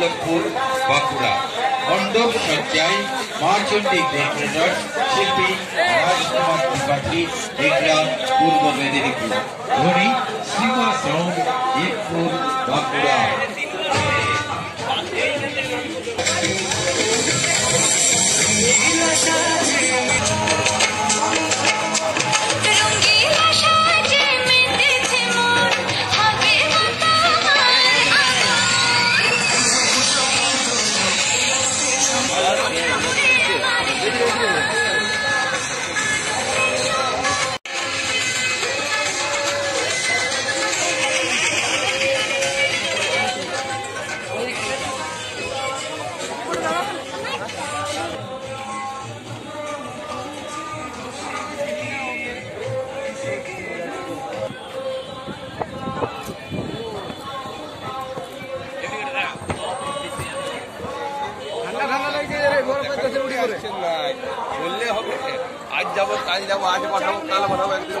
লক্ষ্মপুর বাঁকুড়া। মণ্ডপ সজ্জায় মাচণ্ডী গ্রন্থনাথ শিল্পী রাজকুমার ত্রিপাঠী এগরা পূর্ব মেদিনীপুর। ধনী সাউন্ড ইনপুর বাঁকুড়া। Yeah. বললে হবে আজ যাব কাল যাব আজ পাঠাবো কাল পাঠাবো একদিন